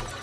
you